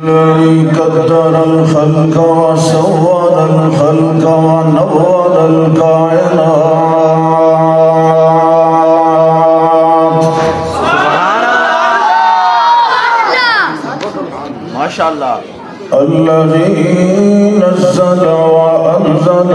الذي قدر الخلق وسوّر الخلق ونور الكائنات. سبحان الله. ما شاء الله. الذي نزل وأنزل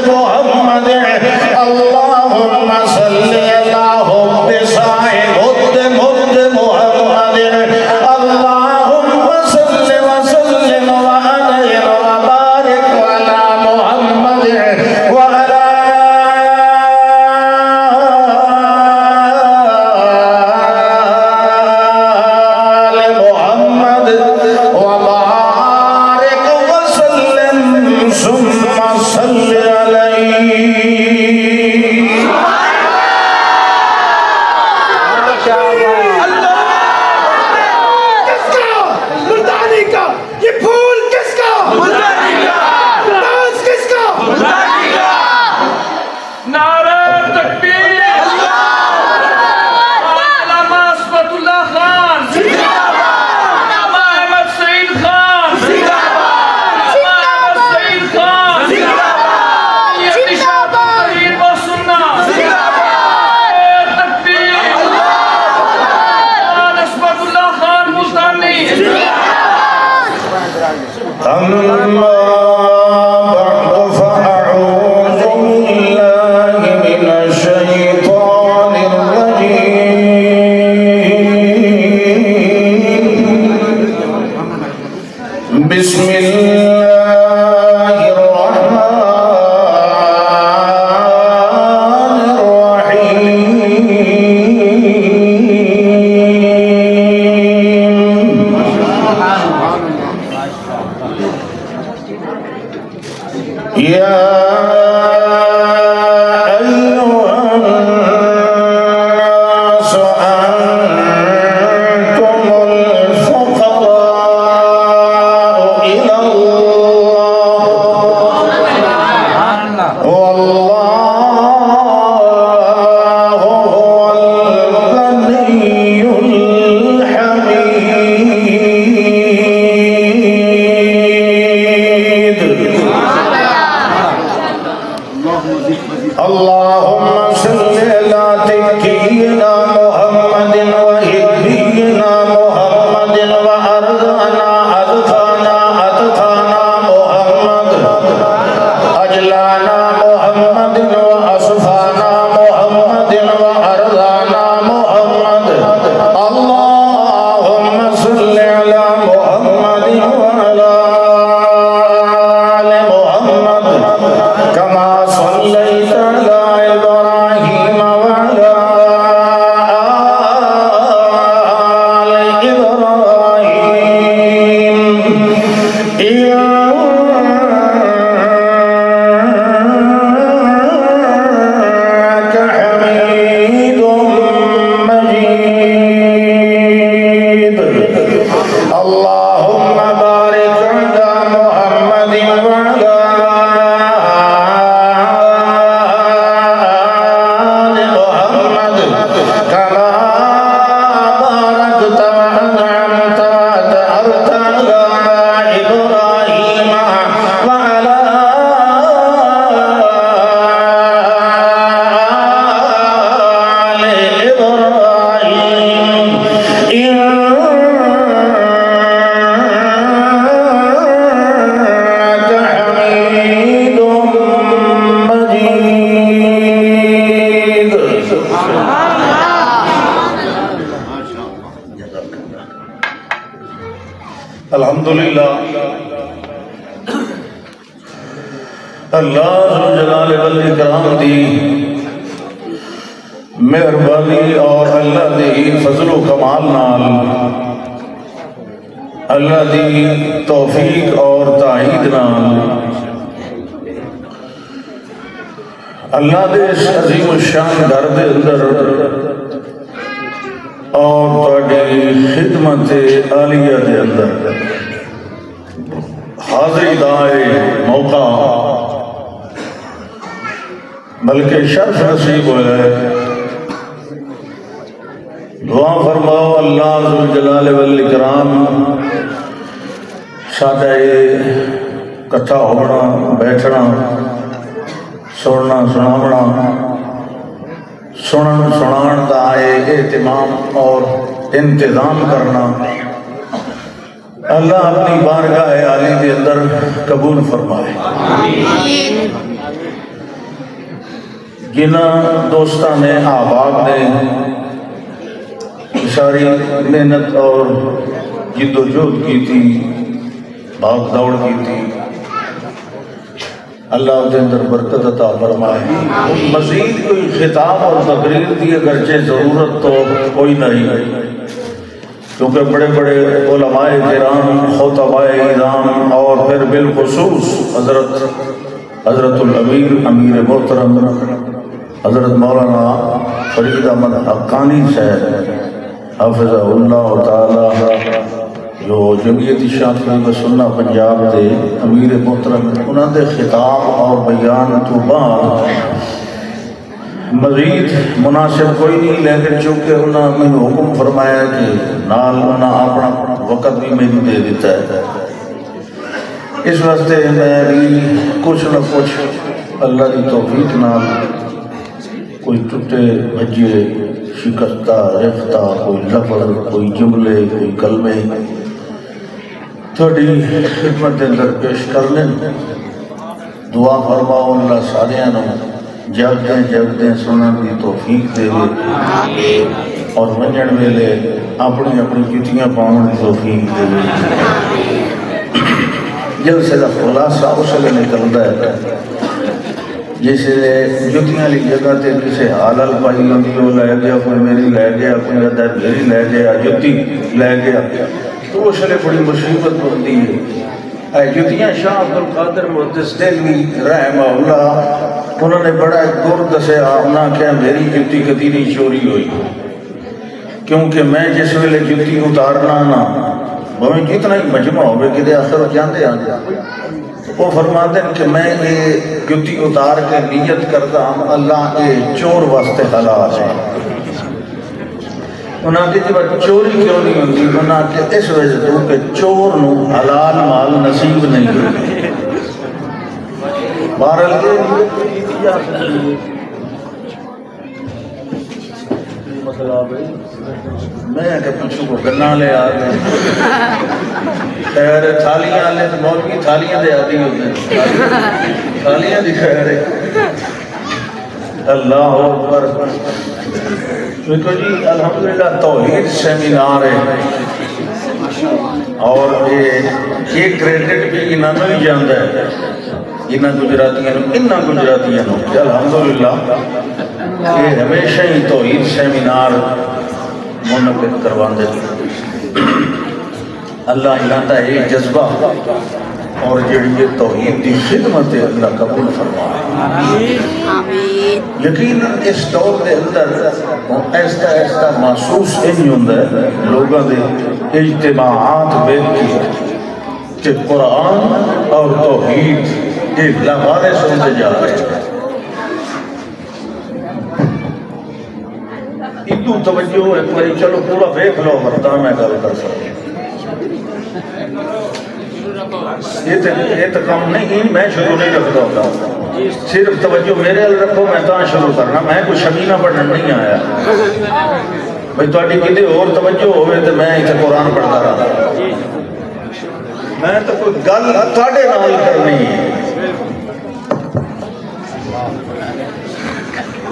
محمد اللهم صل على الحمدللہ۔ اللہ جلال والاکرام دی مہربانی اور اللہ دی فضل و کمال نال اللہ دی توفیق اور تائید نال اللہ دے اس عظیم الشان گھر دے اندر اور تواڈی خدمت عالیہ دے اندر حاضری دائے موقع بلکہ شرف نصیب ہوا ہے دعا فرماؤ اللہ ذوالجلال والاکرام سادہ یہ کٹھا ہونا، بیٹھنا، سننا، سناونا سنن سنان دا آئے اہتمام اور انتظام کرنا۔ اللہ اپنی بارگاہ عالی کے اندر قبول فرمائے۔ جنہ دوستان نے آباد نے، ساری محنت اور جد و جہد کی تھی، بھاگ دوڑ کی تھی۔ اللہ کے اندر برکت عطا فرمائے۔ مزید کوئی خطاب اور تقریر کی اگرچہ ضرورت تو کوئی نہیں۔ کیونکہ بڑے بڑے علماء کرام، خطباء اعظام اور پھر بالخصوص حضرت حضرت الامیر امیر محترم، حضرت مولانا فرید احمد حقانی صاحب حافظ اللہ تعالی۔ جو جمعیت شافعی و سنہ پنجاب دے امیر محترم انہوں دے خطاب اور بیان تو بعد مزید مناسب کوئی نہیں لیکن چونکہ انہوں نے حکم فرمایا کہ نال انہوں اپنا وقت بھی میں دے دیتا ہے اس واسطے میں بھی کچھ نہ کچھ اللہ کی توفیق نال کوئی ٹوٹے بھجے شکستہ رفتہ کوئی لفظ کوئی جملے کوئی کلمے تھوڑی خدمت اندر پیش کر لیں۔ دعا فرماؤ اللہ سارے جگدیں جگدیں سنن کی توفیق دے۔ اور منجن ویلے اپنی اپنی جتیاں پاؤن کی توفیق دے۔ جب سے خلاصہ اس لیے نکلتا ہے جس جتیاں لی جگہ تے کسے حالل پائی ہوندی وہ لے گیا کوئی میری لے گیا کوئی ادھر میری لے گیا جتی لے گیا۔ تو اس لیے بڑی مصیبت ہوتی ہے۔ جتیاں شاہ عبد القادر محدث دہلوی رحمہ اللہ انہوں نے بڑا دور دسیا انہاں کہ میری جتی کدی نہیں چوری ہوئی۔ کیونکہ میں جس ویلے جتی اتارنا نا وہ جتنا ہی مجمع ہوئے کہ آخر جاندے آندے وہ فرماتے ہیں کہ میں یہ جتی اتار کے نیت کرتا ہوں، اللہ کے چور واسطے حلال ہے۔ انہاں کی جب چوری کیوں نہیں ہوتی انہاں کہ اس وجہ تو کہ چور نو حلال مال نصیب نہیں ہوتی بہرحال یہ مطلب میں کہ پچھو کو گنا لے آ گئے خیر تھالیاں لے تو مولوی تھالیاں دے آدھی ہوتے ہیں تھالیاں دی خیر ہے اللہ اکبر دیکھو جی الحمدللہ توحید سیمینار ہے۔ اور یہ کریڈٹ بھی انہوں نے ہی جانتا ہے۔ انہاں گجراتیاں انہاں گجراتیاں الحمدللہ یہ ہمیشہ ہی توحید سیمینار منعقد کروان دے اللہ لاتا ہے یہ جذبہ اور جڑی یہ توحید دی خدمت اللہ قبول فرمائے۔ یقین اس دور کے اندر ایسا ایسا محسوس نہیں ہوتا ہے لوگوں کے اجتماعات بیٹھ کہ قرآن اور توحید ایک لہارے سنتے جا رہے ہیں۔ ادو توجہ ایک باری چلو پورا دیکھ لو مرتا میں گل کر سکتا یہ تو کام نہیں میں شروع نہیں رکھتا ہوتا۔ صرف توجہ میرے ال رکھو، میں تو شروع کرنا۔ میں کوئی شمینہ پڑھنے نہیں آیا۔ بھائی تاری کتنے اور توجہ ہوئے تو میں اتنے قرآن پڑھتا رہا۔ میں تو کوئی گل تھوڑے نال کرنی۔ ہے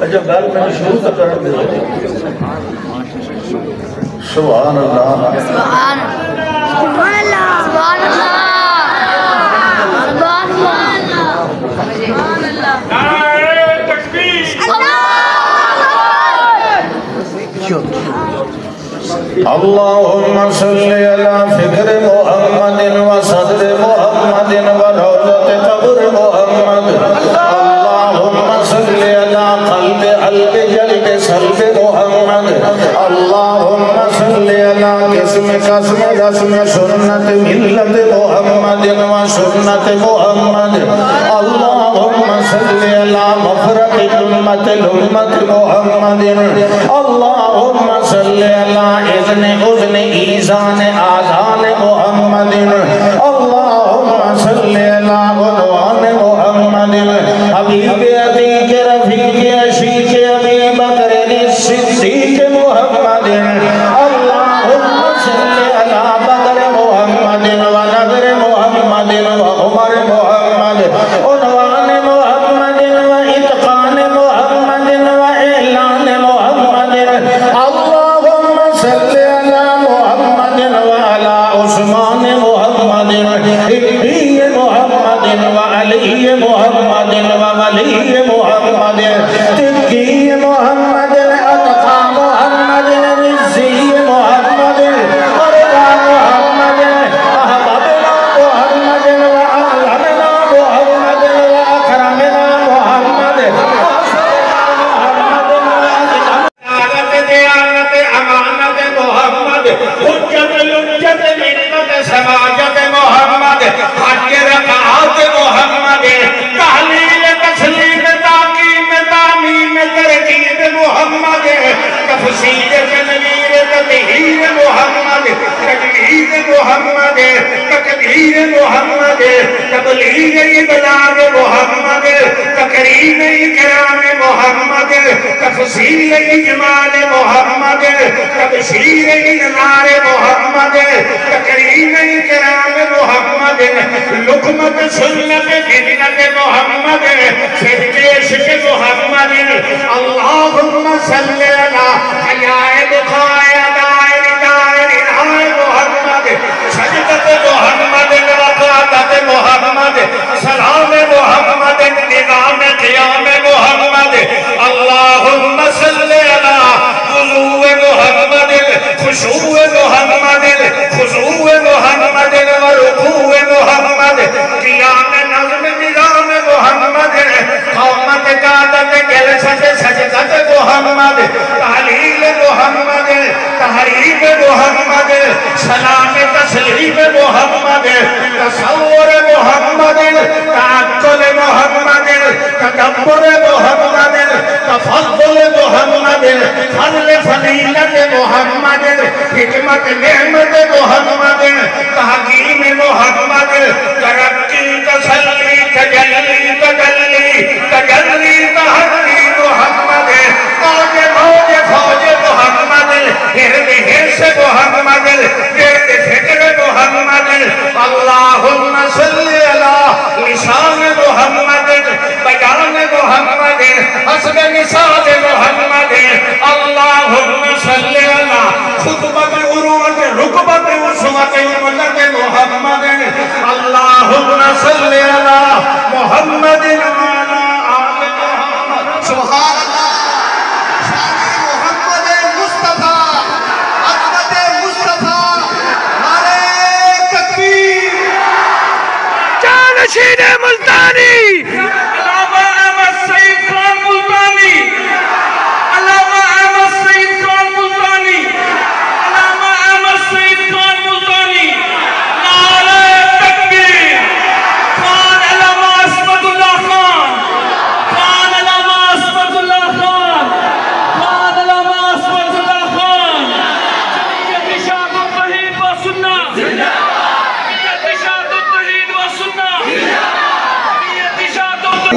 اچھا گل میں شروع تو کر دے۔ سبحان اللہ۔ سبحان اللہ۔ فقیر اللهم صل على فكر محمد وصدر محمد وروضة قبر محمد. اللهم صل على قلب قلب جلب سلب محمد. اللهم صل على قسم قسم رسم سنة ملة محمد وسنة محمد. اللهم صل على مفرق أمة الأمة محمد الله اللہم صلی اللہ اذن اذن ایزان آذان محمد تفسیر جمال محمد تبشیر انوار محمد، تقریم کرام محمد، لقمت، سنت، جنت محمد محمد، اللہم صلی حیائے بخائے دائر دائر محمد محمد محمد، سلام محمد، نظام قیام محمد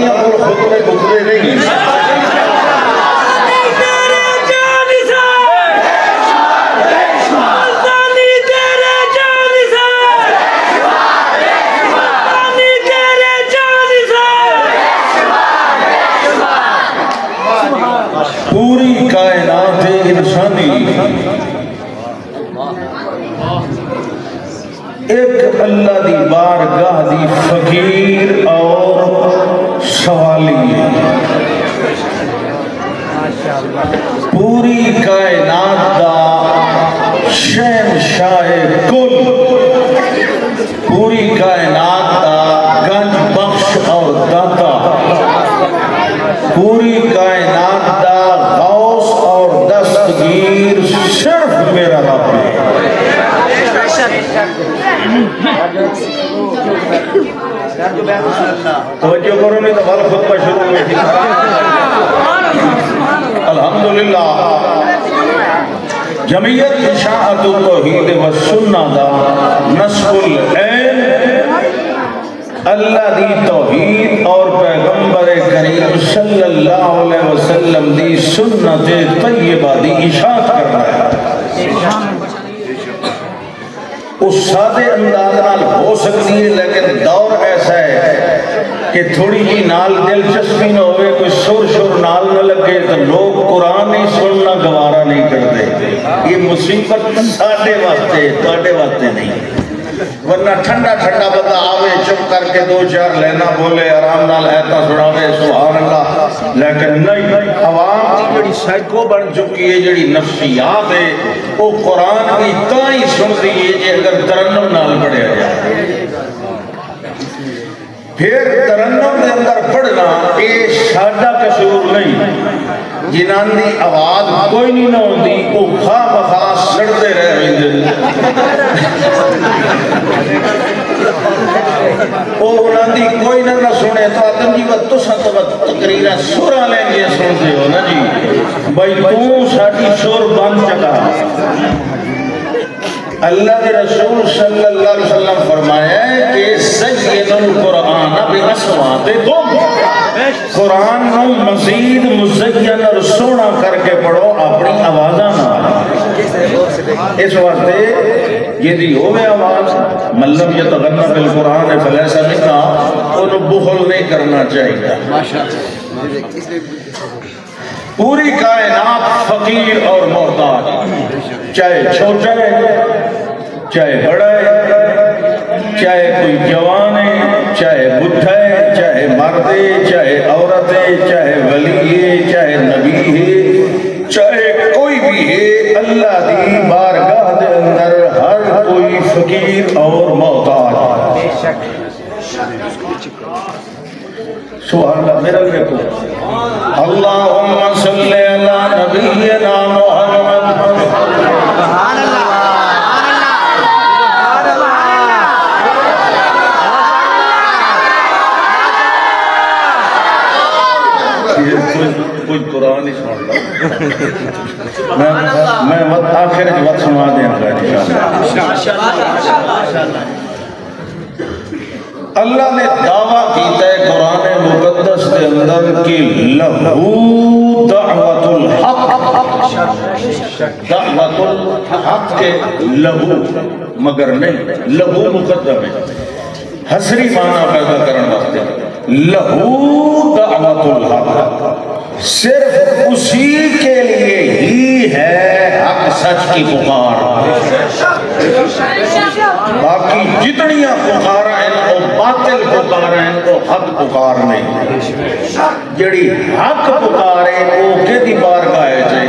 要不是回国内部部那个。توجہ کرو نہیں تو بل خطبہ شروع میں تھی۔ الحمدللہ۔ جمعیت اشاعت التوحید و سنہ دا نصف العین۔ اللہ دی توحید اور پیغمبر کریم صلی اللہ علیہ وسلم دی سنت طیبہ دی اشاعت کر رہا ہے اس سادے انداز نال ہو سکتی ہے، لیکن دور ایسا ہے کہ تھوڑی جی نال دلچسپی نہ ہوئے، کوئی سر شور نال نہ لگے تو لوگ قرآن نہیں سننا، گوارا نہیں کرتے۔ یہ مصیبت ساڈے واسطے تھوڑے واسطے نہیں۔ ورنہ ٹھنڈا ٹھنڈا بندہ آوے، چپ کر کے دو چار لینا بولے، آرام نال ایتا سناوے، سبحان اللہ۔ لیکن نہیں، عوام کی جڑی سائیکو بن چکی ہے، جڑی نفسیات ہے، وہ قرآن کی تا ہی سن دی ہے جے اگر ترنم نال پڑھیا جائے۔ پھر ترنم دے اندر پڑھنا یہ ساڈا قصور نہیں۔ جنان دی آواز کوئی نہیں نہ ہوندی، وہ خواہ بخواہ سڑتے رہ ویندے۔ وہ انہاں دی کوئی نہ نہ سنے تو آدم جی وہ تساں تو تقریرہ سورا لیں گے، سنتے ہو نا جی۔ بھائی، تو ساڈی سور بند چکا۔ اللہ کے رسول صلی اللہ علیہ وسلم فرمایا ہے کہ سید القرآن بے اسوات تم قرآن نو مزید مزین اور سونا کر کے پڑھو، اپنی آوازاں نہ اس واسطے مطلب یہ دی ہوئے آواز ملم یتغنى بالقرآن فلیسا منا انہوں بخل نہیں کرنا چاہیے۔ پوری کائنات فقیر اور محتاج چاہے چھوٹا ہے چاہے بڑا ہے چاہے کوئی جوان ہے، چاہے بدھا ہے، چاہے مرد ہے، چاہے عورت ہے، چاہے ولی ہے، چاہے نبی ہے، چاہے کوئی بھی ہے، اللہ دی بارگاہ دے اندر ہر کوئی فقیر اور محتاج سبحان اللہ، میرا دیکھو اللہم صلی علی نبینا محمد کوئی قرآن نہیں سن رہا میں وقت آخر وقت سنا دیں اللہ نے دعویٰ کیتا ہے قرآن مقدس کے اندر کہ لہو دعوت الحق۔ دعوت الحق کے لہو، مگر نہیں، لہو مقدم ہے۔ حسری معنی پیدا کرنے واسطے لہو دعوت الحق۔ صرف اسی کے لیے ہی ہے حق سچ کی پکار۔ باقی جتنیاں پکار ہیں وہ باطل پکار ہیں وہ حق پکار نہیں۔ جڑی حق پکار ہے، وہ کدی بار گائے جائے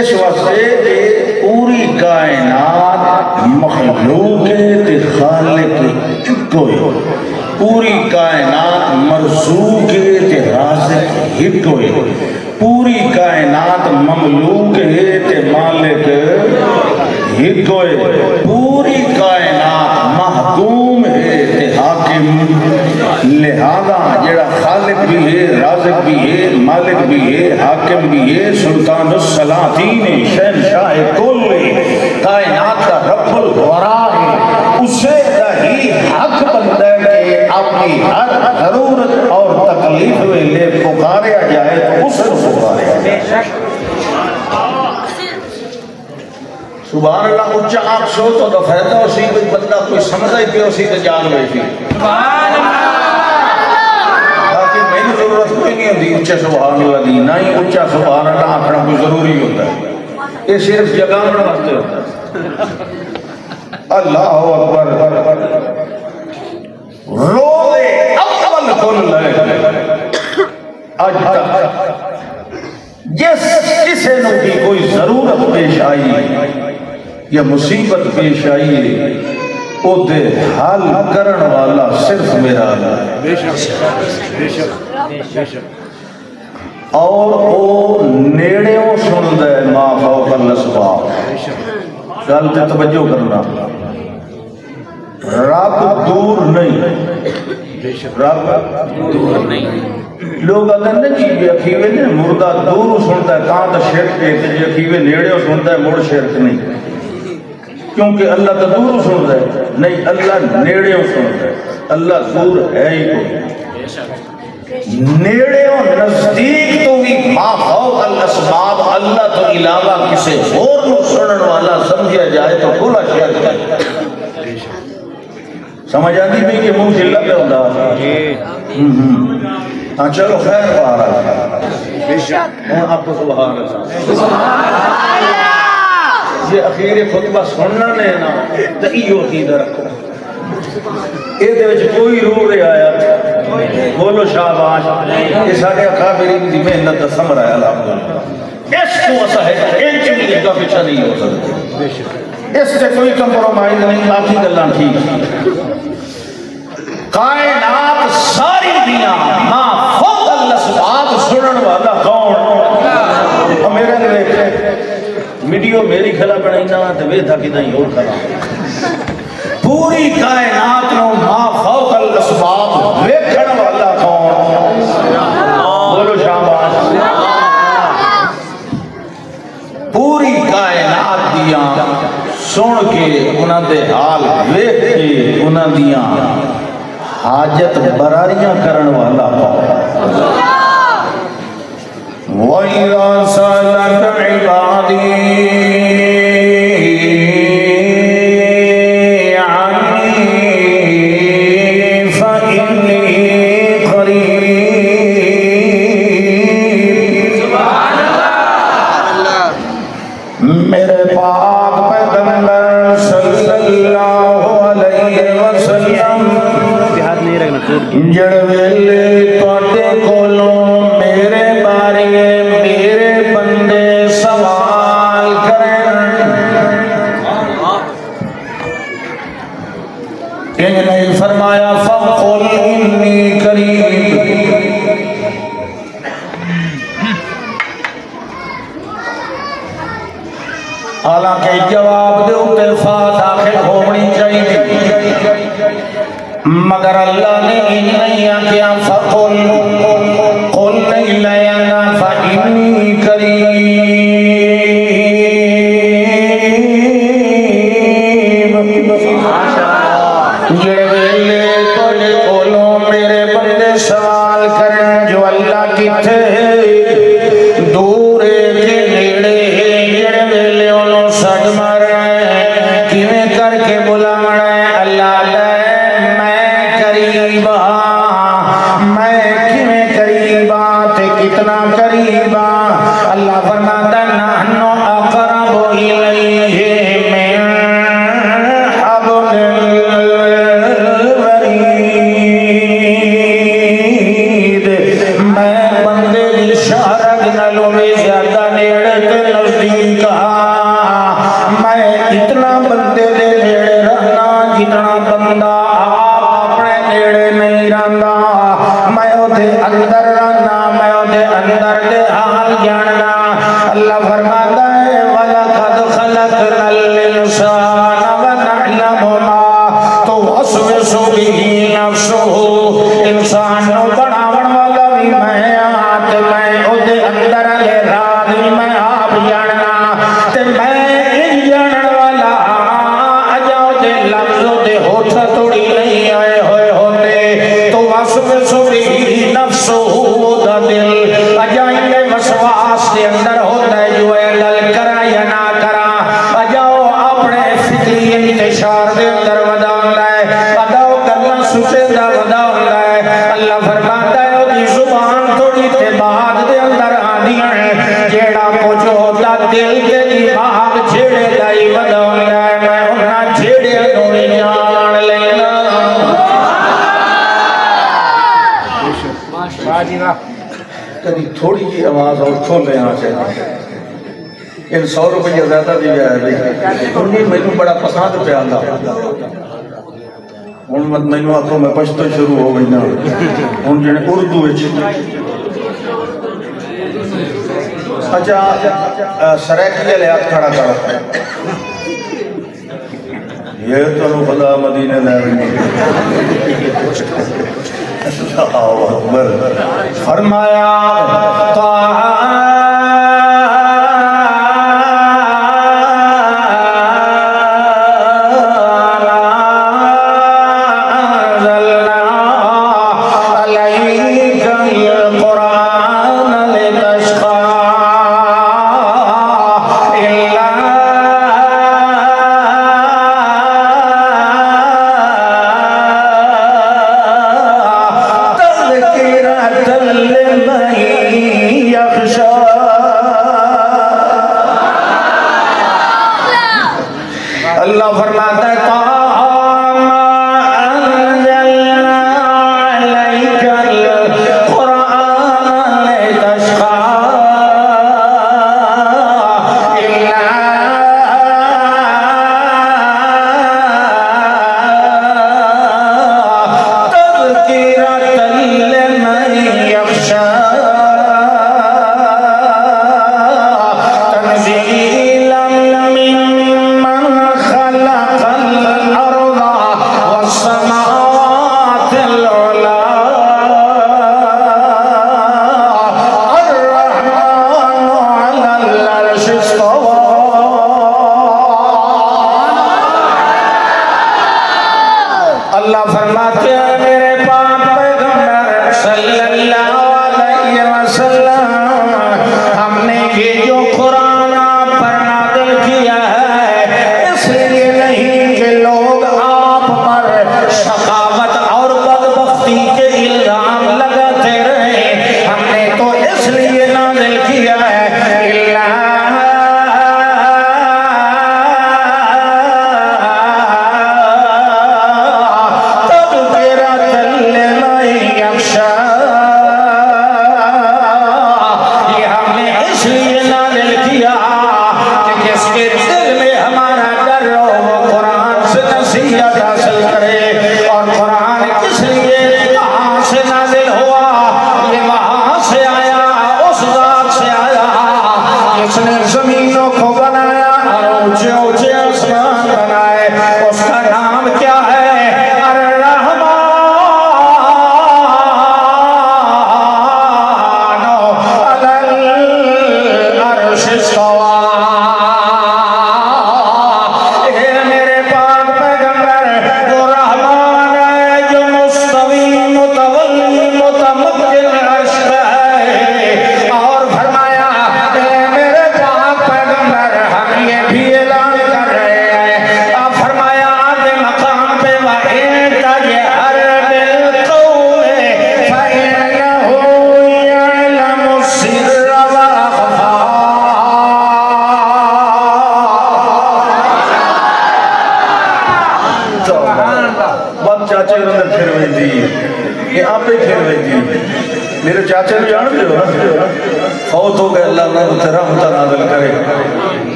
اس واسطے کہ پوری کائنات مخلوق تے خالق ایکو پوری کائنات مرزوق تے رازق ایکو ہے پوری کائنات مملوک ہے تے مالک ایکو ہے پوری کائنات محکوم ہے تے حاکم۔ لہذا جڑا خالق بھی ہے، رازق بھی ہے، مالک بھی ہے، حاکم بھی ہے، سلطان السلاطین شہنشاہ کل کائنات کا رب الورا ہے اسے ہی حق بنتا ہے کہ اپنی ہر ضرورت اور تکلیف میں لے پکاریا جائے تو اس کو پکاریا جائے۔ سبحان اللہ اچھا آپ سو تو دفعہ اسی کوئی بندہ کوئی سمجھا ہی پہ اسی تو جان ہوئی تھی باقی میری ضرورت کوئی نہیں ہوتی اچھا سبحان اللہ دی، نہ ہی اچھا سبحان اللہ آخنا کوئی ضروری ہوتا۔ ہے یہ صرف جگہ میں واسطے ہوتا۔ ہے اللہ اکبر۔ روزے اول کل لے اج تک جس کسی نو بھی کوئی ضرورت پیش آئی یا مصیبت پیش آئی ہے او دے حل کرن والا صرف میرا اللہ ہے۔ اور وہ نیڑےوں سندا ہے ما فوق الاسباب گل تے توجہ کرنا۔ رب دور نہیں۔ رب دور نہیں۔ لوگ آتے ہیں جی یہ اکھیوے نے مردہ دور سنتا ہے کہاں تو شرک ہے کہ جی اکھیوے نیڑے سنتا ہے، مڑ شرک نہیں۔ کیونکہ اللہ تو دور سنتا ہے، نہیں، اللہ نیڑے سنتا ہے۔ اللہ دور ہے ہی کوئی۔ نیڑے نزدیک تو بھی ما فوق الاسباب، اللہ تو علاوہ کسے اور نو سنن والا سمجھا جائے تو کھلا شرک ہے سمجھ آتی بھی کہ منہ چلا پہ ہوتا ہاں چلو خیر ہوں آپ کو سبحان اللہ یہ اخیر خطبہ سننا نے نا تو ایو عقیدہ رکھو یہ دے وچ کوئی روح نہیں آیا بولو شاباش یہ سارے اکابری دی محنت دا ثمرہ ہے الحمدللہ اس کو اسا ہے انچ بھی کا پیچھا نہیں ہو سکتا اس سے کوئی کمپرومائز نہیں باقی گلاں ٹھیک کائنات ساری دنیا ما فوق الاسباب سنن والا کون؟ اور میرے لیے ویڈیو میری کھلا بنائی نہ تے وے تھا نہیں اور کھلا پوری کائنات نو ما فوق الاسباب ویکھن والا کون؟ بولو شاباش۔ پوری کائنات دیاں سن کے انہاں دے حال ویکھ کے انہاں دیاں حاجت براریاں کرن والا وَإِذَا سَأَلَكَ عِبَادِي درد حال جاننا۔ اللہ فرماتا میری تھوڑی جی آواز اور چھوڑ لیں یہاں سے ان سو روپیہ زیادہ بھی ہے انہیں میں نے بڑا پسند پہ آنا ہوں مت میں نے آخو میں پشتو شروع ہو گئی نا۔ ہوں جن اردو اچھا سریکی لے ہاتھ کھڑا کھڑا یہ تو خدا مدینہ دائمی اللہ اکبر۔ فرمایا طاعت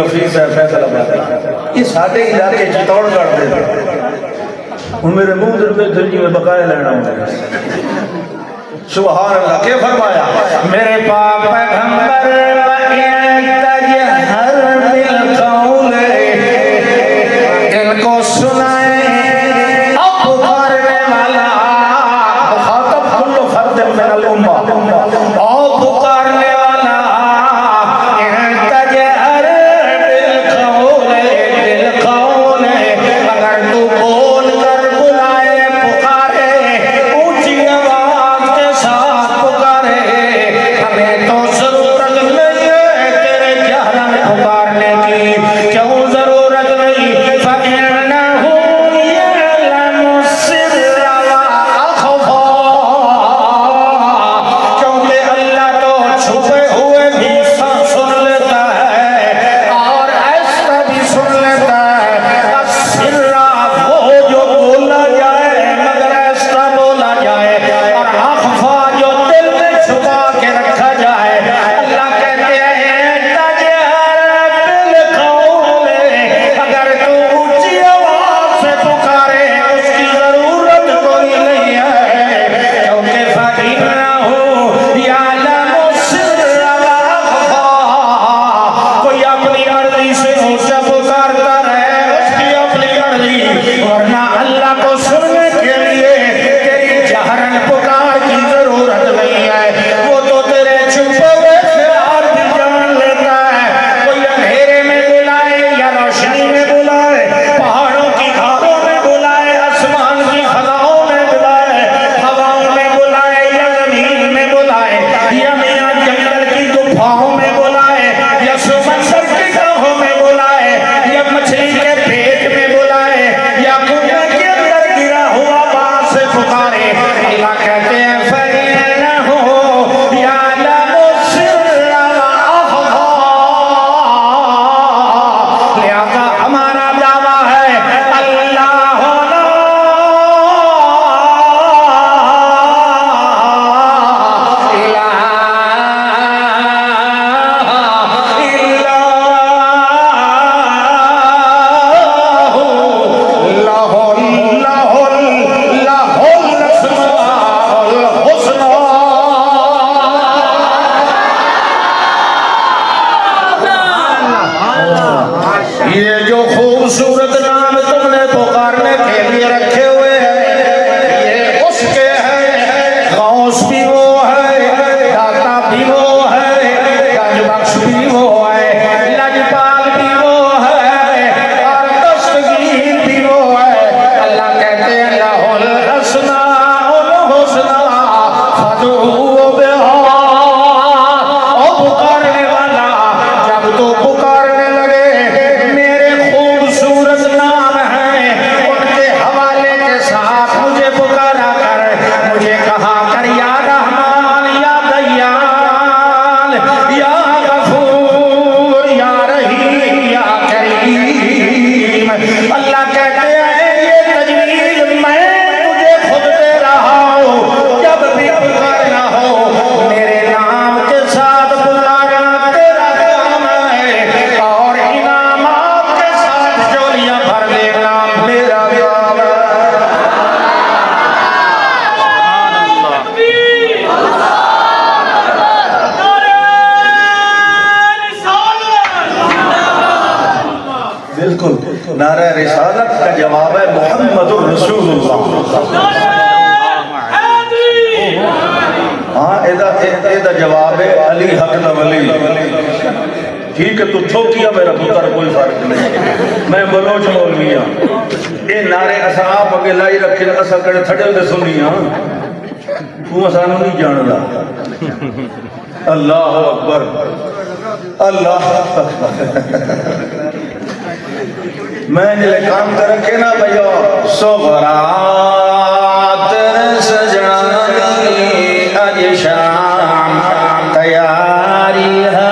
الحفیظ ہے فیصل آباد۔ یہ سارے علاقے چتوڑ کڑے تھڑے دے سنیاں تو مسانو نہیں جاندا اللہ اکبر اللہ میں نے کام کر کے نہ بھائیو صبرات تیاری ہے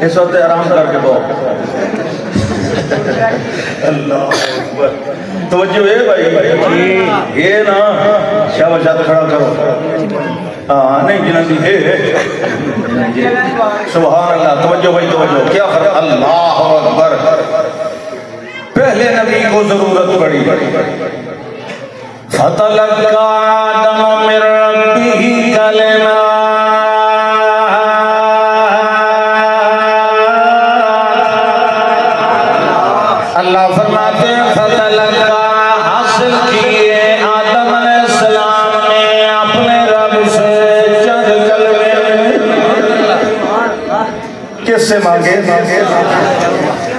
اس وقت آرام کر کے اللہ اکبر توجہ ہے بھائی بھائی جی۔ یہ نا ہاں، شاہ بچات کھڑا کرو۔ ہاں نہیں جنابی ہے۔ سبحان اللہ توجہ بھائی توجہ۔ کیا خدا اللہ اکبر۔ پہلے نبی کو ضرورت پڑی۔ فَتَلَقَ آدَمَ مِن رَبِّهِ كَلِمَا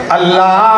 اللہ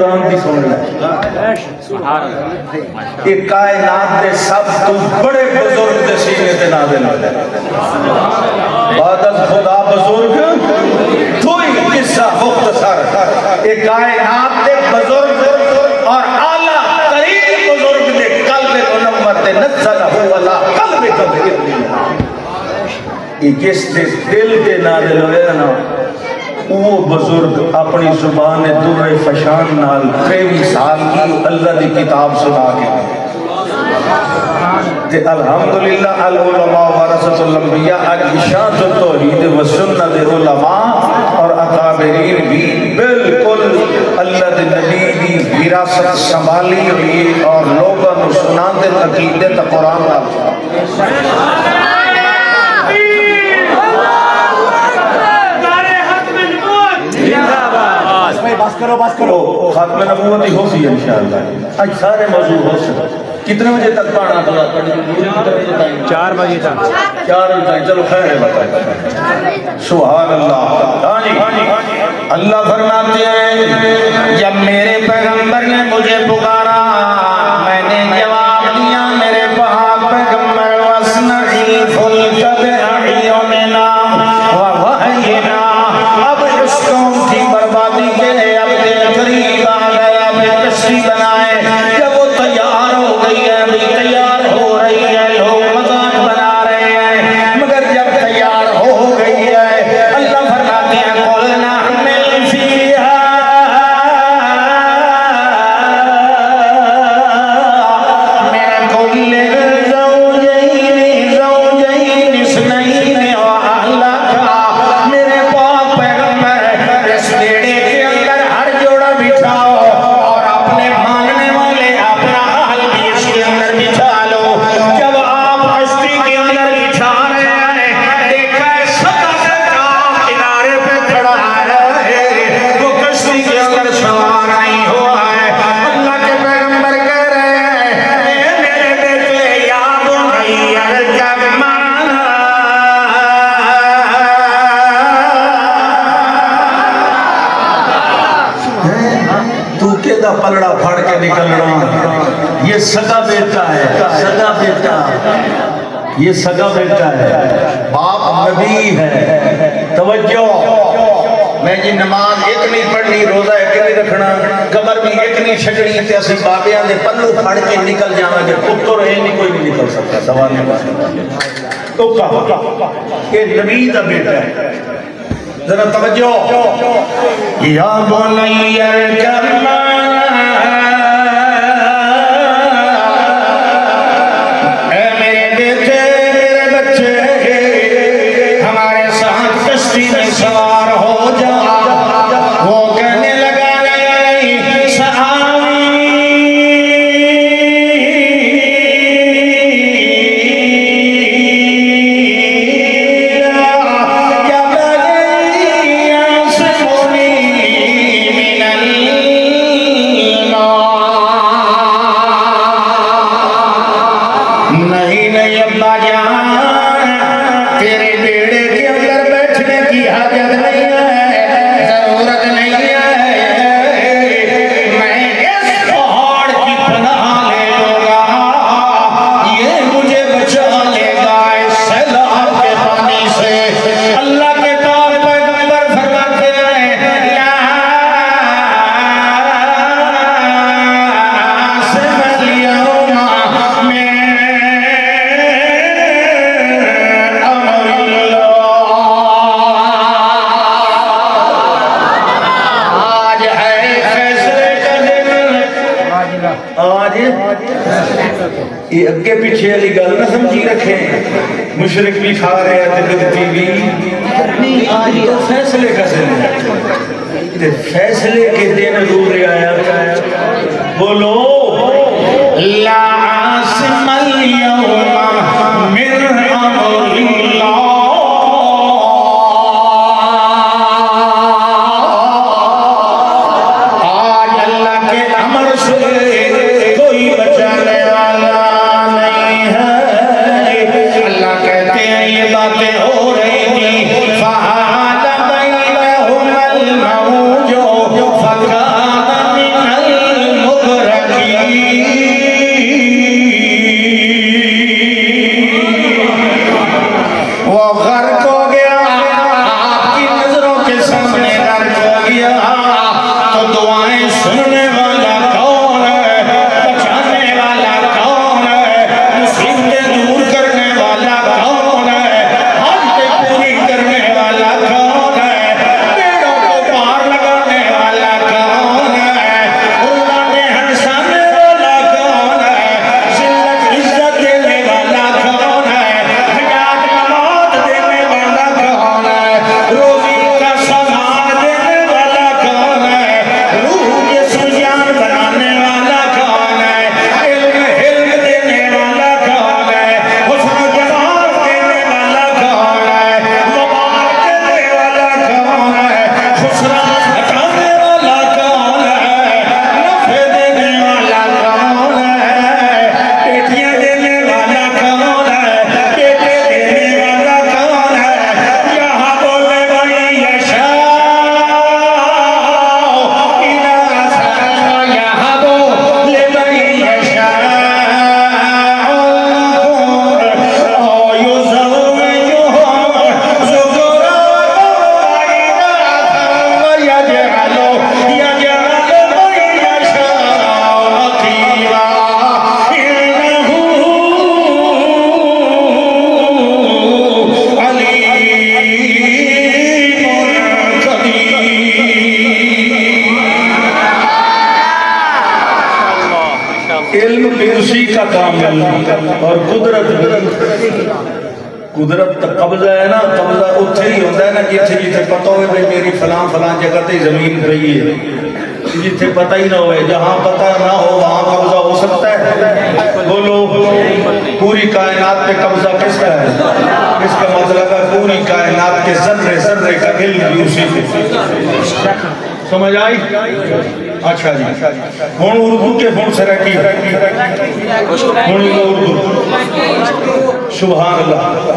قرآن دی سن لے۔ یہ کائنات دے سب تو بڑے بزرگ دے سینے تے نازل ہوئے بعد از خدا بزرگ کوئی قصہ مختصر۔ یہ کائنات دے بزرگ اور اعلیٰ ترین بزرگ دے قلب منور تے نزل ہو اللہ قلب قلب یہ جس دے دل تے نازل ہوئے نا وہ بزرگ اپنی زبان در فشان نال تریوی سال کی اللہ دی کتاب سنا کے تے الحمدللہ العلماء ورثت الانبیاء اج اشاعت التوحید و سنت علماء اور اکابرین بھی بالکل اللہ دے نبی دی وراثت سنبھالی ہوئی اور لوگوں کو سنا دے عقیدے تے قرآن نال بس کرو بس کرو۔ ختم نبوت ہی ہو سی انشاءاللہ۔ آج سارے موضوع ہو سکتے کتنے بجے تک پڑھنا تھا؟ چار بجے تک۔ چار بجے تک۔ چلو خیر ہے بتائیں۔ سبحان اللہ۔ ہاں جی۔ اللہ فرماتے ہیں جب میرے پیغمبر نے مجھے پکارا پھر کشتی دا پلڑا پھڑ کے نکلنا۔ یہ سگا بیٹا ہے۔ سگا بیٹا۔ یہ سگا بیٹا ہے۔ باپ نبی ہے۔ توجہ۔ میں جی نماز ایک نہیں پڑھنی، روزہ ایک نہیں رکھنا، قبر بھی ایک نہیں چھڑنی تے اسی بابیاں دے پلو پھڑ کے نکل جانا کہ پتر ہے، نہیں کوئی نہیں نکل سکتا، سوال نہیں۔ تو کہا کہ نبی دا بیٹا ہے۔ ذرا توجہ۔ یا بنی ارکب مشرق بھی کھا رہے ہیں تلکتی بھی اپنی تو فیصلے کا سن ہے۔ فیصلے کے دن دور رہا ہے۔ بولو اللہ جگہ تے زمین رہی ہے۔ جتے پتہ ہی نہ ہوئے، جہاں پتہ نہ ہو، وہاں قبضہ ہو سکتا ہے۔ بولو، پوری کائنات پہ قبضہ کس کا ہے؟ اس کا مطلب ہے پوری کائنات کے ذرے ذرے کا گل یوسی سمجھ آئی؟ اچھا جی۔ ہون اردو کے ہن سرکی ہون اردو۔ سبحان اللہ۔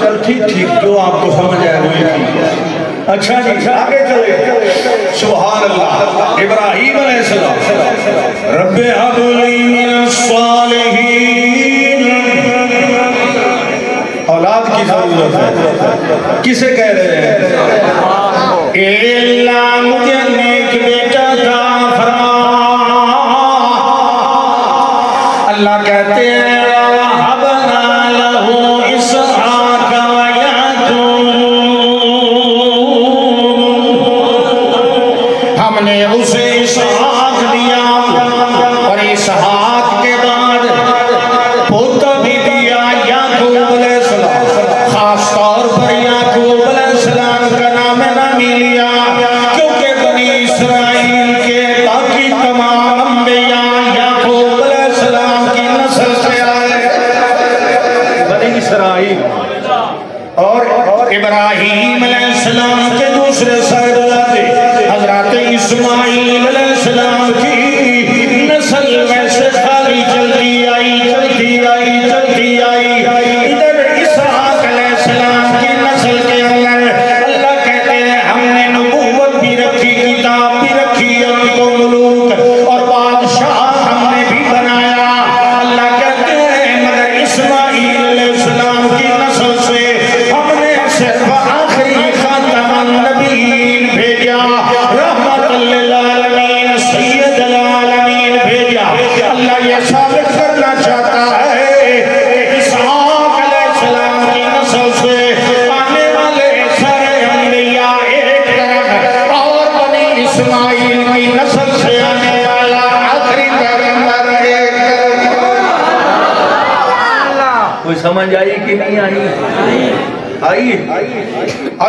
چل ٹھیک ٹھیک، جو آپ کو سمجھ آئے ہوئی اچھا جی اچھا۔ آگے چلے۔ سبحان اللہ ابراہیم علیہ السلام۔ رب حبلی من الصالحین۔ اولاد کی ضرورت ہے۔ کسے کہہ رہے ہیں؟ اللہ مجھے نیک بیٹا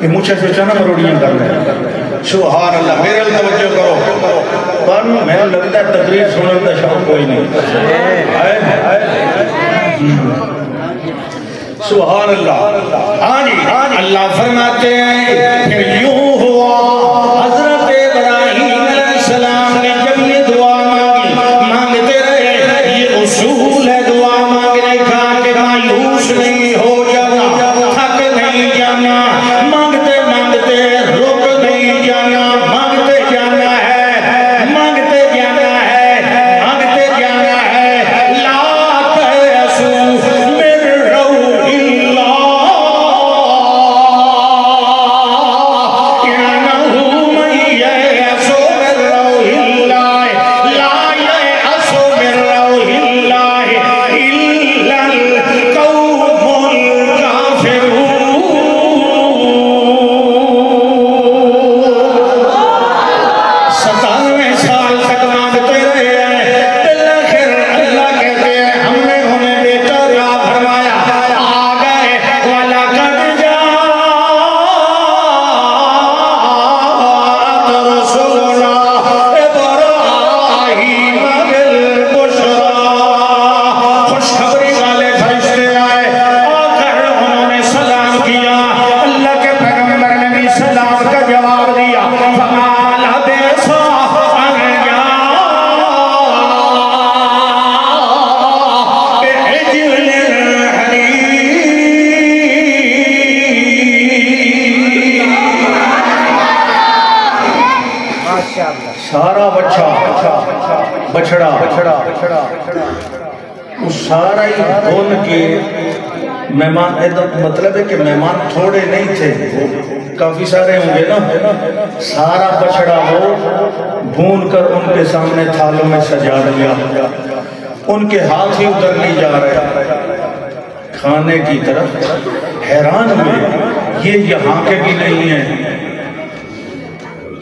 یہ مجھے سوچا نا مروڑیاں کر رہے سبحان اللہ میرے اللہ توجہ کرو۔ پر میں لگتا ہے تقریر سننے کا شوق کوئی نہیں۔ آئے آئے سبحان اللہ ہاں, جی، ہاں جی۔ اللہ فرماتے ہیں، پھر مہمان مطلب ہے کہ مہمان تھوڑے نہیں تھے۔ کافی سارے ہوں گے نا۔ سارا بچڑا وہ بھون کر ان کے سامنے تھالوں میں سجا دیا۔ ان کے ہاتھ ہی ادھر نہیں جا رہے۔ کھانے کی طرف حیران ہوئے۔ یہ یہاں کے بھی نہیں ہیں۔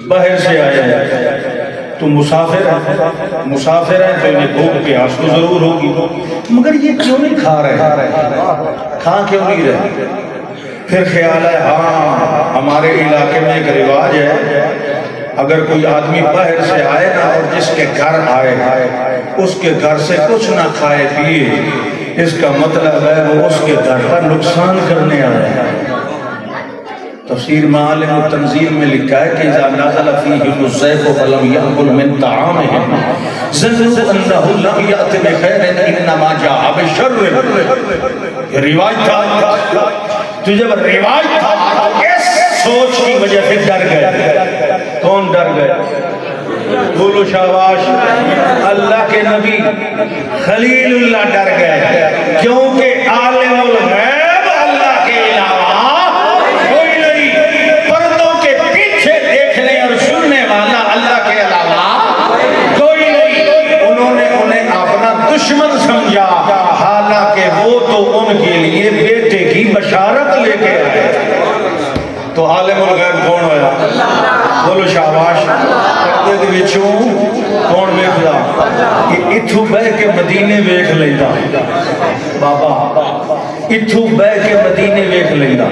باہر سے آئے۔ ہیں تو مسافر ہے۔ مسافر ہے تو انہیں بھوک پیاس تو ضرور ہوگی۔ مگر یہ کیوں نہیں کھا رہے؟ کھا کیوں نہیں رہے پھر خیال ہے ہاں ہمارے علاقے میں ایک رواج ہے۔ اگر کوئی آدمی باہر سے آئے نا اور جس کے گھر آئے، اس کے گھر سے کچھ نہ کھائے، پیے، اس کا مطلب ہے وہ اس کے گھر کا نقصان کرنے آئے ہیں تفسیر معالم التنزیل میں لکھا ہے کہ اذا نازل فیہم الزیف فلم یأکل من طعامہم. ظنوا انہ لم یأت بخیر، انما جاء بشر. یہ روایت تھا. تو جب روایت تھا. اس سوچ کی وجہ سے ڈر گئے. کون ڈر گئے؟ بولو شاباش، اللہ کے نبی خلیل اللہ ڈر گئے. کیونکہ عالم الغیب بشارت لے کے آئے۔ تو عالم الغیب کون ہویا؟ بولو شاباش پردے دے وچوں کون ویکھدا کہ اتھو بہ کے مدینے ویکھ لیندا۔ بابا اتھو بہ کے مدینے ویکھ لیندا۔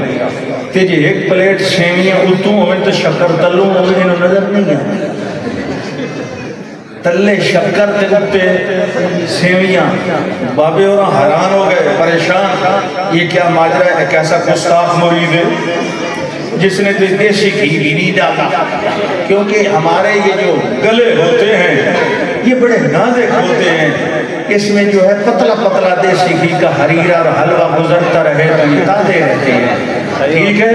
تے جے ایک پلیٹ سیویاں اتوں ہوئے تو شکر تلوں ہوئے انہوں نظر نہیں ہے تلے شکر تے سیویاں۔ بابے اور حیران ہو گئے، پریشان۔ یہ کیا ماجرا ہے؟ کیسا گستاخ مرید ہے؟ جس نے تو دیسی گھی بھی نہیں ڈالا۔ کیونکہ ہمارے یہ جو گلے ہوتے ہیں، یہ بڑے نازک ہوتے ہیں۔ اس میں جو ہے پتلا پتلا دیسی گھی کا حریرہ اور حلوہ گزرتا رہے تو یہ تازے رہتے ہیں۔ ٹھیک ہے؟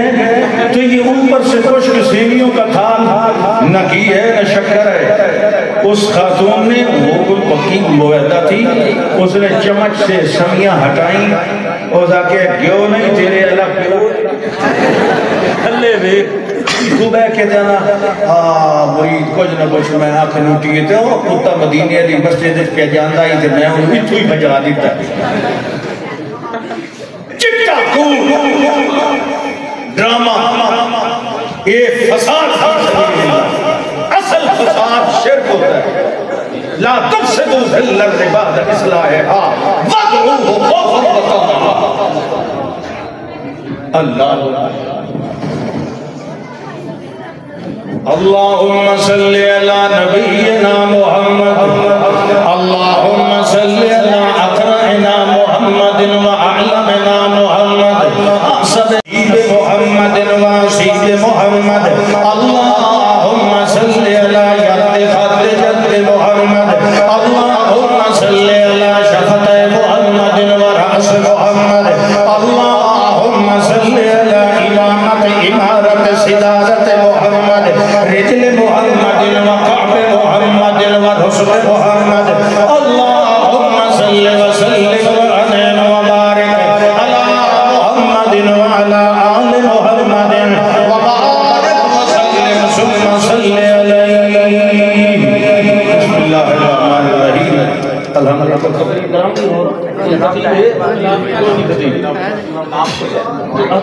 تو یہ اوپر سے خشک سیویوں کا تھال نہ گھی ہے، نہ شکر ہے۔ اس خاتون نے وہ کوئی پکی مویدہ تھی۔ اس نے چمچ سے سمیاں ہٹائیں۔ اور جا کے گیو نہیں، تیرے الگ گیو۔ تھلے وے تو بہ کے دینا ہاں مرید کچھ نہ کچھ میں آنکھ نوٹی تے ہو کتا مدینے دی مسجد پہ جاندا ہی تے میں انہوں اتھو ہی بجا دیتا۔ چٹا ڈرامہ، یہ فساد اصل فساد شرک ہوتا ہے۔ لا تفسدو فی الارض بعد اصلاحها۔ وادعوه خوفا وطمعا۔ اللہ اللهم صل على نبينا محمد۔ اللهم صل okay